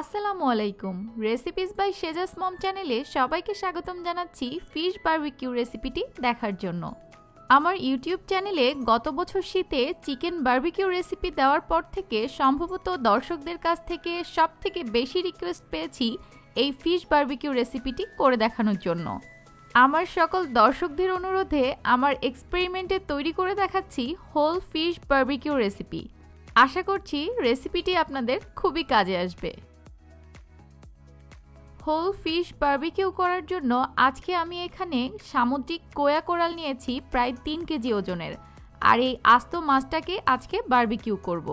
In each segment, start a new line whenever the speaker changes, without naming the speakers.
আসসালামু আলাইকুম। Recipes by শেজাস মম চ্যানেলে সবাইকে স্বাগতম জানাচ্ছি ফিশ বারবিকিউ রেসিপিটি দেখার জন্য। আমার ইউটিউব চ্যানেলে গত বছর শীতে চিকেন বারবিকিউ রেসিপি দেওয়ার পর থেকে সম্ভবত দর্শকদের কাছ থেকে সব থেকে বেশি রিকোয়েস্ট পেয়েছি এই ফিশ বারবিকিউ রেসিপিটি করে দেখানোর জন্য। আমার সকল দর্শকদের অনুরোধে আমার এক্সপেরিমেন্টে তৈরি করে দেখাচ্ছি হোল ফিশ বারবিকিউ রেসিপি আশা করছি রেসিপিটি আপনাদের খুবই কাজে আসবে। হোল ফিশ বার্বিকিউ করার জন্য আজকে আমি এখানে সামুদ্রিক কোয়া কোরাল নিয়েছি প্রায় তিন কেজি ওজনের আর এই আস্ত মাছটাকে আজকে বার্বিকিউ করব।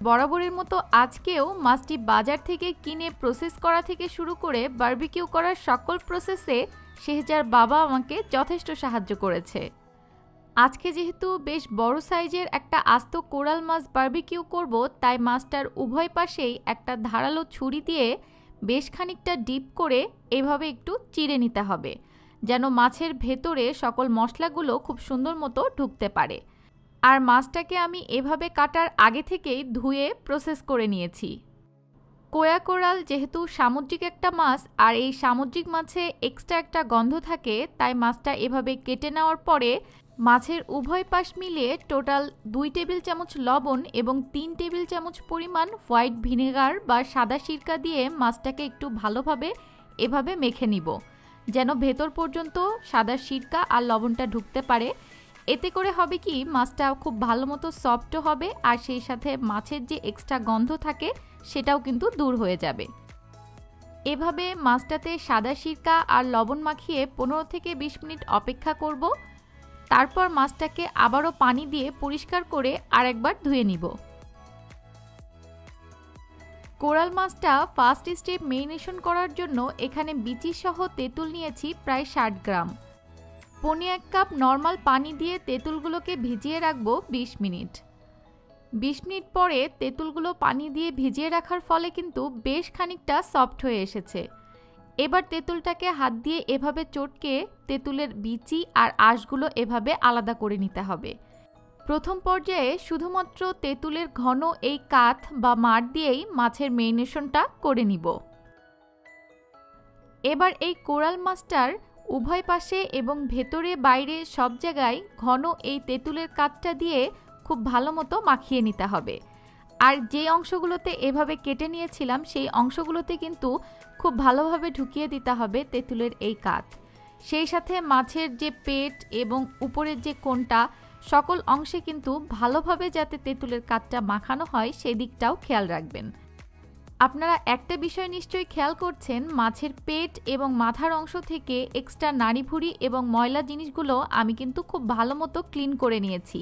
বরাবরের মতো আজকেও মাছটি বাজার থেকে কিনে প্রসেস করা থেকে শুরু করে বার্বিকিউ করার সকল প্রসেসে শেহজার বাবা আমাকে যথেষ্ট সাহায্য করেছে আজকে যেহেতু বেশ বড় সাইজের একটা আস্ত কোরাল মাছ বার্বিকিউ করব, তাই মাছটার উভয় পাশেই একটা ধারালো ছুরি দিয়ে বেশ খানিকটা ডিপ করে এভাবে একটু চিড়ে নিতে হবে, যেন মাছের ভেতরে সকল মশলাগুলো খুব সুন্দর মতো ঢুকতে পারে। আর মাছটাকে আমি এভাবে কাটার আগে থেকেই ধুয়ে প্রসেস করে নিয়েছি। কোয়া কোরাল যেহেতু সামুদ্রিক একটা মাছ, আর এই সামুদ্রিক মাছে এক্সট্রা একটা গন্ধ থাকে, তাই মাছটা এভাবে কেটে নেওয়ার পরে মাছের উভয় পাশ মিলিয়ে টোটাল দুই টেবিল চামচ লবণ এবং তিন টেবিল চামচ পরিমাণ হোয়াইট ভিনেগার বা সাদা সিরকা দিয়ে মাছটাকে একটু ভালোভাবে এভাবে মেখে নিব, যেন ভেতর পর্যন্ত সাদা সিরকা আর লবণটা ঢুকতে পারে। এতে করে হবে কি, মাছটা খুব ভালো মতো সফটও হবে আর সেই সাথে মাছের যে এক্সট্রা গন্ধ থাকে সেটাও কিন্তু দূর হয়ে যাবে। এভাবে মাছটাতে সাদা সিরকা আর লবণ মাখিয়ে পনেরো থেকে বিশ মিনিট অপেক্ষা করব। তারপর মাছটাকে আবারও পানি দিয়ে পরিষ্কার করে আরেকবার ধুয়ে নিব। কোরাল মাছটা ফার্স্ট স্টেপ মেরিনেশন করার জন্য এখানে বিচি সহ তেঁতুল নিয়েছি প্রায় ষাট গ্রাম। পনে এক কাপ নর্মাল পানি দিয়ে তেঁতুলগুলোকে ভিজিয়ে রাখব বিশ মিনিট। বিশ মিনিট পরে তেঁতুলগুলো পানি দিয়ে ভিজিয়ে রাখার ফলে কিন্তু বেশ খানিকটা সফট হয়ে এসেছে। এবার তেঁতুলটাকে হাত দিয়ে এভাবে চটকে তেঁতুলের বিচি আর আঁশগুলো এভাবে আলাদা করে নিতে হবে। প্রথম পর্যায়ে শুধুমাত্র তেঁতুলের ঘন এই কাঠ বা মার দিয়েই মাছের মেরিনেশনটা করে নিব। এবার এই কোরাল মাছটার উভয় পাশে এবং ভেতরে বাইরে সব জায়গায় ঘন এই তেঁতুলের কাঠটা দিয়ে খুব ভালো মতো মাখিয়ে নিতে হবে। আর যে অংশগুলোতে এভাবে কেটে নিয়েছিলাম, সেই অংশগুলোতে কিন্তু খুব ভালোভাবে ঢুকিয়ে দিতে হবে তেঁতুলের এই কাত। সেই সাথে মাছের যে পেট এবং উপরের যে কোনটা সকল অংশে কিন্তু ভালোভাবে যাতে তেঁতুলের কাঠটা মাখানো হয়, সেই দিকটাও খেয়াল রাখবেন। আপনারা একটা বিষয় নিশ্চয়ই খেয়াল করছেন, মাছের পেট এবং মাথার অংশ থেকে এক্সট্রা নাড়িভুড়ি এবং ময়লা জিনিসগুলো আমি কিন্তু খুব ভালো মতো ক্লিন করে নিয়েছি।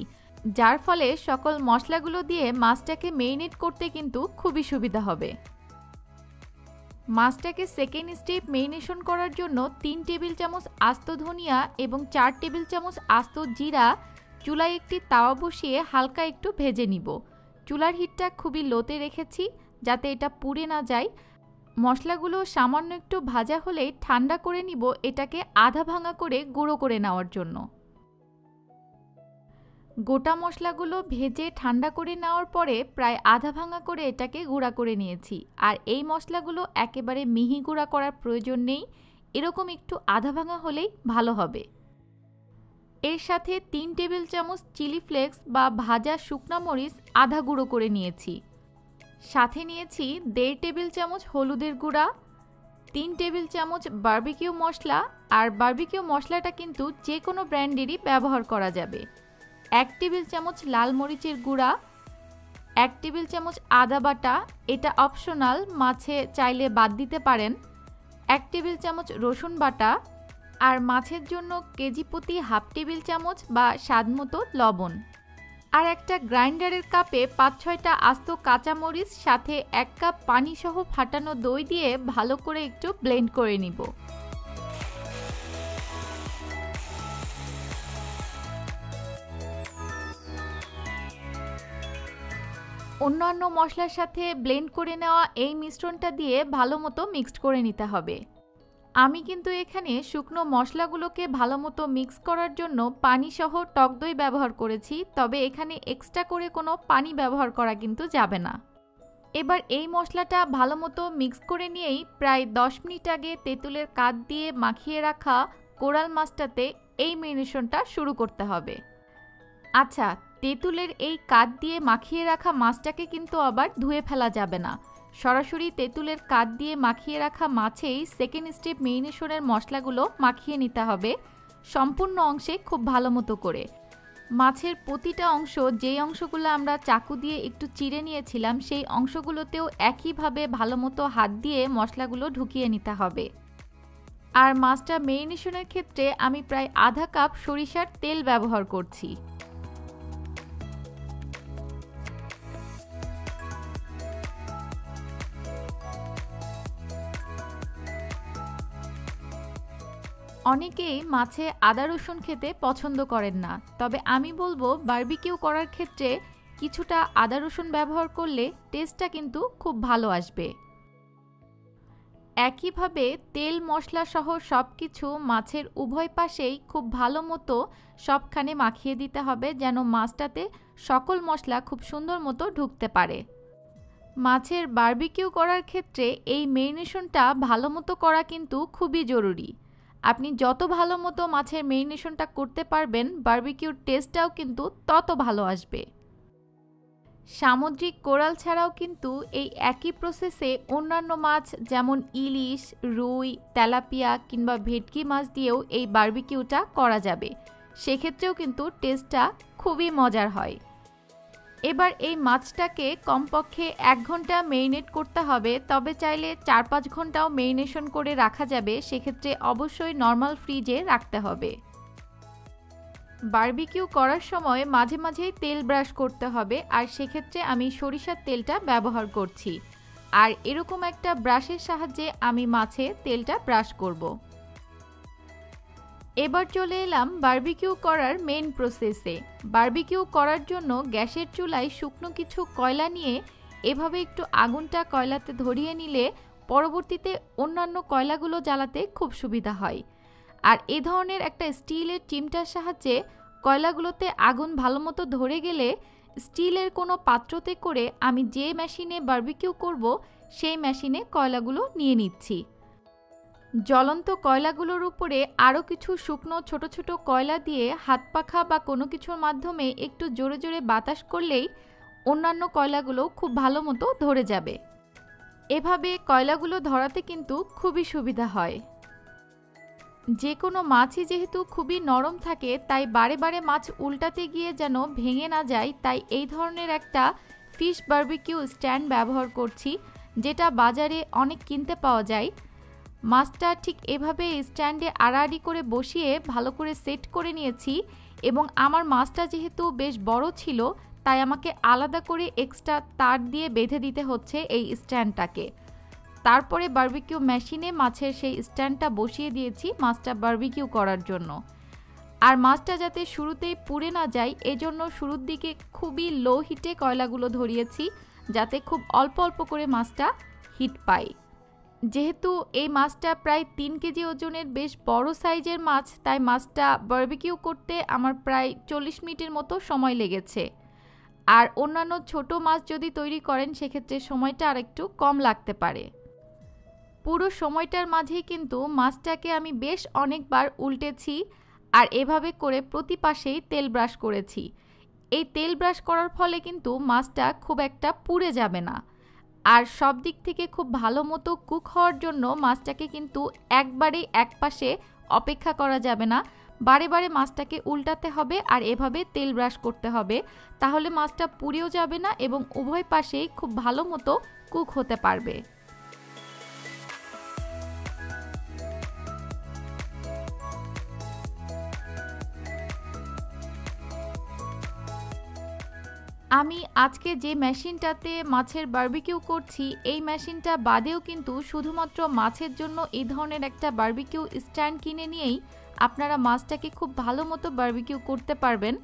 যার ফলে সকল মশলাগুলো দিয়ে মাছটাকে মেরিনেট করতে কিন্তু খুবই সুবিধা হবে। মাছটাকে সেকেন্ড স্টেপ মেরিনেশন করার জন্য তিন টেবিল চামচ আস্ত ধনিয়া এবং চার টেবিল চামচ আস্ত জিরা চুলায় একটি তাওয়া বসিয়ে হালকা একটু ভেজে নিব। চুলার হিটটা খুবই লোতে রেখেছি যাতে এটা পুড়ে না যায়। মশলাগুলো সামান্য একটু ভাজা হলে ঠান্ডা করে নিব এটাকে আধা ভাঙা করে গুঁড়ো করে নেওয়ার জন্য। গোটা মশলাগুলো ভেজে ঠান্ডা করে নেওয়ার পরে প্রায় আধা ভাঙা করে এটাকে গুঁড়া করে নিয়েছি। আর এই মশলাগুলো একেবারে মিহি গুঁড়া করার প্রয়োজন নেই। এরকম একটু আধা ভাঙা হলেই ভালো হবে। এর সাথে তিন টেবিল চামচ চিলি ফ্লেক্স বা ভাজা শুকনা মরিচ আধা গুঁড়ো করে নিয়েছি। সাথে নিয়েছি দেড় টেবিল চামচ হলুদের গুঁড়া, তিন টেবিল চামচ বার্বিকিউ মশলা, আর বার্বিকিউ মশলাটা কিন্তু যে কোনো ব্র্যান্ডেরই ব্যবহার করা যাবে। এক টেবিল চামচ লাল মরিচের গুঁড়া, এক টেবিল চামচ আদা বাটা, এটা অপশনাল, মাছে চাইলে বাদ দিতে পারেন, এক টেবিল চামচ রসুন বাটা আর মাছের জন্য কেজি প্রতি হাফ টেবিল চামচ বা স্বাদমতো লবণ। আর একটা গ্রাইন্ডারের কাপে পাঁচ ছয়টা আস্ত কাঁচামরিচ সাথে এক কাপ পানি সহ ফাটানো দই দিয়ে ভালো করে একটু ব্লেন্ড করে নিব। অন্যান্য মশলার সাথে ব্লেন্ড করে নেওয়া এই মিশ্রণটা দিয়ে ভালো মতো মিক্সড করে নিতে হবে। আমি কিন্তু এখানে শুকনো মশলাগুলোকে ভালো মতো মিক্স করার জন্য পানি সহ টক দই ব্যবহার করেছি, তবে এখানে এক্সট্রা করে কোনো পানি ব্যবহার করা কিন্তু যাবে না। এবার এই মশলাটা ভালো মতো মিক্স করে নিয়েই প্রায় দশ মিনিট আগে তেঁতুলের কাঠ দিয়ে মাখিয়ে রাখা কোরাল মাছটাতে এই মেরিনেশনটা শুরু করতে হবে। আচ্ছা তেঁতুলের এই কাঠ দিয়ে মাখিয়ে রাখা মাছটাকে কিন্তু আবার ধুয়ে ফেলা যাবে না। সরাসরি তেঁতুলের কাঠ দিয়ে মাখিয়ে রাখা মাছেই সেকেন্ড স্টেপ মেরিনেশনের মশলাগুলো মাখিয়ে নিতে হবে, সম্পূর্ণ অংশে খুব ভালো মতো করে। মাছের প্রতিটা অংশ, যেই অংশগুলো আমরা চাকু দিয়ে একটু চিড়ে নিয়েছিলাম, সেই অংশগুলোতেও একইভাবে ভালো মতো হাত দিয়ে মশলাগুলো ঢুকিয়ে নিতে হবে। আর মাছটা মেরিনেশনের ক্ষেত্রে আমি প্রায় আধা কাপ সরিষার তেল ব্যবহার করছি। অনেকেই মাছে আদা রসুন খেতে পছন্দ করেন না। তবে আমি বলব বার্বিকিউ করার ক্ষেত্রে কিছুটা আদা রসুন ব্যবহার করলে টেস্টটা কিন্তু খুব ভালো আসবে। একইভাবে তেল, মশলা সহ সব কিছু মাছের উভয় পাশেই খুব ভালো মতো সবখানে মাখিয়ে দিতে হবে, যেন মাছটাতে সকল মশলা খুব সুন্দর মতো ঢুকতে পারে। মাছের বার্বিকিউ করার ক্ষেত্রে এই মেরিনেশনটা ভালো মতো করা কিন্তু খুবই জরুরি। আপনি যত ভালো মতো মাছের মেরিনেশনটা করতে পারবেন, বার্বিকিউর টেস্টটাও কিন্তু তত ভালো আসবে। সামুদ্রিক কোরাল ছাড়াও কিন্তু এই একই প্রসেসে অন্যান্য মাছ যেমন ইলিশ, রুই, তেলাপিয়া কিংবা ভেটকি মাছ দিয়েও এই বার্বিকিউটা করা যাবে। সেক্ষেত্রেও কিন্তু টেস্টটা খুবই মজার হয়। এবার এই মাছটাকে কমপক্ষে এক ঘণ্টা মেরিনেট করতে হবে, তবে চাইলে চার পাঁচ ঘন্টাও মেরিনেশন করে রাখা যাবে, সেক্ষেত্রে অবশ্যই নর্মাল ফ্রিজে রাখতে হবে বার্বিকিউ করার সময় মাঝে মাঝেই তেল ব্রাশ করতে হবে, আর সেক্ষেত্রে আমি সরিষার তেলটা ব্যবহার করছি আর এরকম একটা ব্রাশের সাহায্যে আমি মাছে তেলটা ব্রাশ করব। এবার চলে এলাম বার্বিকিউ করার মেন প্রসেসে বার্বিকিউ করার জন্য গ্যাসের চুলায় শুকনো কিছু কয়লা নিয়ে এভাবে একটু আগুনটা কয়লাতে ধরিয়ে নিলে পরবর্তীতে অন্যান্য কয়লাগুলো জ্বালাতে খুব সুবিধা হয়। আর এ ধরনের একটা স্টিলের চিমটার সাহায্যে কয়লাগুলোতে আগুন ভালো মতো ধরে গেলে স্টিলের কোনো পাত্রতে করে আমি যে মেশিনে বার্বিকিউ করব, সেই মেশিনে কয়লাগুলো নিয়ে নিচ্ছি। জ্বলন্ত কয়লাগুলোর উপরে আরও কিছু শুকনো ছোট ছোট কয়লা দিয়ে হাত পাখা বা কোনো কিছুর মাধ্যমে একটু জোরে জোরে বাতাস করলেই অন্যান্য কয়লাগুলো খুব ভালো মতো ধরে যাবে। এভাবে কয়লাগুলো ধরাতে কিন্তু খুবই সুবিধা হয়। যে কোনো মাছই যেহেতু খুবই নরম থাকে, তাই বারে বারে মাছ উল্টাতে গিয়ে যেন ভেঙে না যায়, তাই এই ধরনের একটা ফিশ বার্বিকিউ স্ট্যান্ড ব্যবহার করছি, যেটা বাজারে অনেক কিনতে পাওয়া যায়। মাছটা ঠিক এভাবে স্ট্যান্ডে আড়াআড়ি করে বসিয়ে ভালো করে সেট করে নিয়েছি এবং আমার মাছটা যেহেতু বেশ বড় ছিল, তাই আমাকে আলাদা করে এক্সট্রা তার দিয়ে বেঁধে দিতে হচ্ছে এই স্ট্যান্ডটাকে। তারপরে বার্বিকিউ মেশিনে মাছের সেই স্ট্যান্ডটা বসিয়ে দিয়েছি মাছটা বার্বিকিউ করার জন্য। আর মাছটা যাতে শুরুতেই পুড়ে না যায়, এজন্য শুরুর দিকে খুবই লো হিটে কয়লাগুলো ধরিয়েছি, যাতে খুব অল্প অল্প করে মাছটা হিট পায়। যেহেতু এই মাছটা প্রায় তিন কেজি ওজনের বেশ বড় সাইজের মাছ, তাই মাছটা বার্বিকিউ করতে আমার প্রায় চল্লিশ মিনিটের মতো সময় লেগেছে। আর অন্যান্য ছোট মাছ যদি তৈরি করেন, সেক্ষেত্রে সময়টা আরেকটু কম লাগতে পারে। পুরো সময়টার মাঝেই কিন্তু মাছটাকে আমি বেশ অনেকবার উল্টেছি আর এভাবে করে প্রতি পাশেই তেল ব্রাশ করেছি। এই তেল ব্রাশ করার ফলে কিন্তু মাছটা খুব একটা পুড়ে যাবে না। আর সব দিক থেকে খুব ভালো মতো কুক হওয়ার জন্য মাছটাকে কিন্তু একবারেই এক পাশে অপেক্ষা করা যাবে না। বারে বারে মাছটাকে উল্টাতে হবে আর এভাবে তেল ব্রাশ করতে হবে। তাহলে মাছটা পুড়েও যাবে না এবং উভয় পাশেই খুব ভালো মতো কুক হতে পারবে। আমি আজকে যে মেশিনটাতে মাছের বার্বিকিউ করছি, এই মেশিনটা বাদেও কিন্তু শুধুমাত্র মাছের জন্য এই ধরনের একটা বার্বিকিউ স্ট্যান্ড কিনে নিয়েই আপনারা মাছটাকে খুব ভালো মতো বার্বিকিউ করতে পারবেন।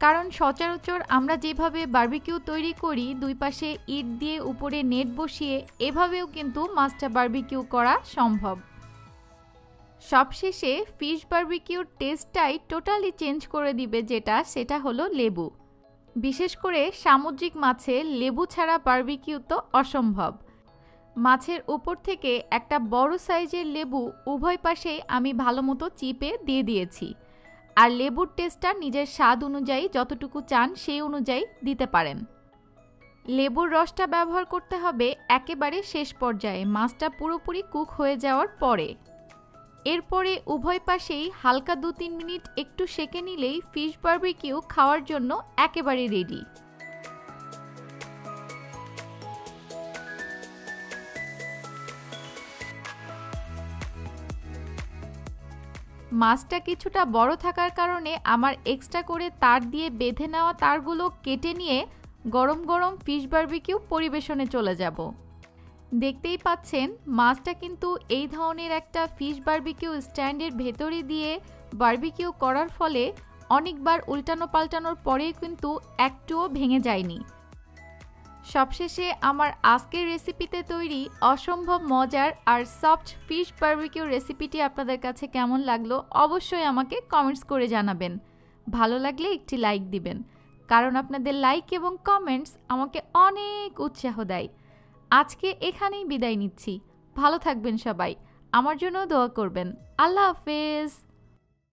কারণ সচরাচর আমরা যেভাবে বার্বিকিউ তৈরি করি, দুই পাশে ইট দিয়ে উপরে নেট বসিয়ে এভাবেও কিন্তু মাছটা বার্বিকিউ করা সম্ভব। সবশেষে ফিশ বার্বিকিউর টেস্টটাই টোটালি চেঞ্জ করে দিবে যেটা, সেটা হলো লেবু। বিশেষ করে সামুদ্রিক মাছে লেবু ছাড়া বার্বিকিউ তো অসম্ভব। মাছের উপর থেকে একটা বড় সাইজের লেবু উভয় পাশেই আমি ভালো মতো চিপে দিয়ে দিয়েছি। আর লেবুর টেস্টটা নিজের স্বাদ অনুযায়ী যতটুকু চান সেই অনুযায়ী দিতে পারেন। লেবুর রসটা ব্যবহার করতে হবে একেবারে শেষ পর্যায়ে, মাছটা পুরোপুরি কুক হয়ে যাওয়ার পরে। এরপরে উভয় পাশেই হালকা দু তিন মিনিট একটু সেকে নিলেই ফিশ বার্বিকিউ খাওয়ার জন্য একেবারে রেডি। মাছটা কিছুটা বড় থাকার কারণে আমার এক্সট্রা করে তার দিয়ে বেঁধে নেওয়া তারগুলো কেটে নিয়ে গরম গরম ফিশ বার্বিকিউ পরিবেশনে চলে যাব। দেখতেই পাচ্ছেন, মাছটা কিন্তু এই ধরনের একটা ফিশ বার্বিকিউ স্ট্যান্ডের ভেতরে দিয়ে বার্বিকিউ করার ফলে অনেকবার উল্টানো পাল্টানোর পরেই কিন্তু একটুও ভেঙে যায়নি। সবশেষে আমার আজকের রেসিপিতে তৈরি অসম্ভব মজার আর সফট ফিশ বার্বিকিউ রেসিপিটি আপনাদের কাছে কেমন লাগল অবশ্যই আমাকে কমেন্টস করে জানাবেন। ভালো লাগলে একটি লাইক দিবেন, কারণ আপনাদের লাইক এবং কমেন্টস আমাকে অনেক উৎসাহ দেয়। আজকে এখানেই বিদায় নিচ্ছি। ভালো থাকবেন সবাই। আমার জন্য দোয়া করবেন। আল্লাহ হাফেজ।